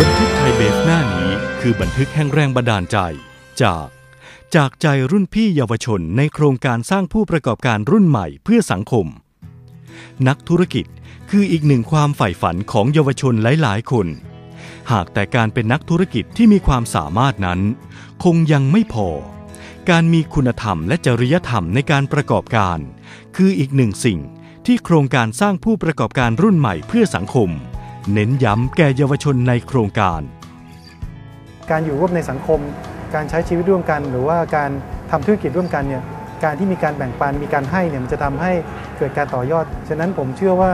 บันทึกไทยเบฟหน้านี้คือบันทึกแห่งแรงบันดาลใจ จาก จากใจรุ่นพี่เยาวชนในโครงการสร้างผู้ประกอบการรุ่นใหม่เพื่อสังคม นักธุรกิจคืออีกหนึ่งความใฝ่ฝันของเยาวชนหลาย ๆ คน หากแต่การเป็นนักธุรกิจที่มีความสามารถนั้น คงยังไม่พอ การมีคุณธรรมและจริยธรรมในการประกอบการ คืออีกหนึ่งสิ่งที่โครงการสร้างผู้ประกอบการรุ่นใหม่เพื่อสังคม เน้นย้ำแก่เยาวชนในโครงการ การอยู่ร่วมในสังคม การใช้ชีวิตร่วมกัน หรือว่าการทำธุรกิจร่วมกันเนี่ยการที่มีการแบ่งปันมีการให้เนี่ยมันจะทำให้เกิดการต่อยอด ฉะนั้นผมเชื่อว่า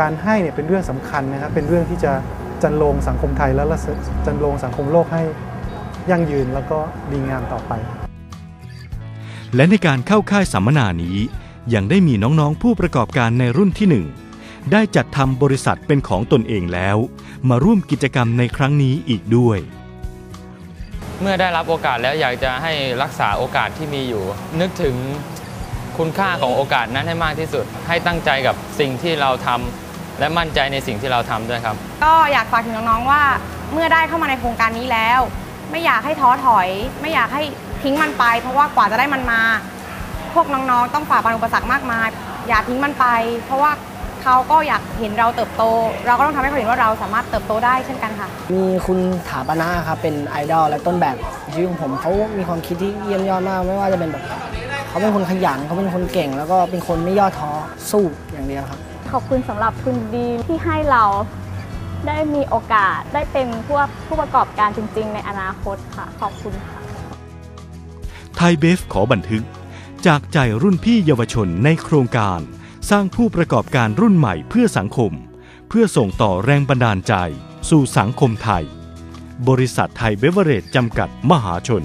การให้เนี่ยเป็นเรื่องสำคัญนะครับเป็นเรื่องที่จะจันโลงสังคมไทยและจันโลงสังคมโลกให้ยั่งยืนแล้วก็ดีงามต่อไป และในการเข้าค่ายสัมมนานี้ยังได้มีน้องๆผู้ประกอบการในรุ่นที่หนึ่ง ได้จัดทำบริษัทเป็นของตนเองแล้ว มาร่วมกิจกรรมในครั้งนี้อีกด้วย เมื่อได้รับโอกาสแล้วอยากจะให้รักษาโอกาสที่มีอยู่ นึกถึงคุณค่าของโอกาสนั้นให้มากที่สุด ให้ตั้งใจกับสิ่งที่เราทำและมั่นใจในสิ่งที่เราทำด้วยครับ ก็อยากฝากถึงน้องๆว่า เมื่อได้เข้ามาในโครงการนี้แล้ว ไม่อยากให้ท้อถอย ไม่อยากให้ทิ้งมันไป เพราะว่ากว่าจะได้มันมา พวกน้องๆ ต้องฝ่าฟันอุปสรรคมากมาย อย่าทิ้งมันไป เพราะว่า เขาก็อยากเห็นเราเติบโต เราก็ต้องทำให้เขาเห็นว่าเราสามารถเติบโตได้เช่นกันค่ะ มีคุณถาปนะครับเป็นไอดอลและต้นแบบชีวิตของผมเขามีความคิดที่เยี่ยมยอดมากไม่ว่าจะเป็นแบบเขาเป็นคนขยันเขาเป็นคนเก่ง แล้วก็เป็นคนไม่ย่อท้อสู้อย่างเดียวครับ ขอบคุณสำหรับคุณดีที่ให้เราได้มีโอกาสได้เป็นพวกผู้ประกอบการจริง ๆ ในอนาคตค่ะ ขอบคุณค่ะ ไทยเบฟขอบันทึก จากใจรุ่นพี่เยาวชนในโครงการ สร้างผู้ประกอบการรุ่นใหม่เพื่อสังคม เพื่อส่งต่อแรงบันดาลใจ สู่สังคมไทย บริษัทไทยเบเวอเรจจำกัดมหาชน